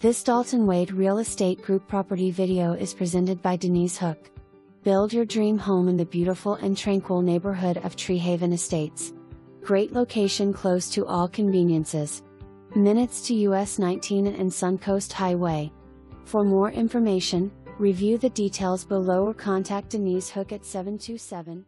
This Dalton Wade Real Estate Group property video is presented by Denise Hook. Build your dream home in the beautiful and tranquil neighborhood of Treehaven Estates. Great location close to all conveniences. Minutes to US 19 and Suncoast Highway. For more information, review the details below or contact Denise Hook at 727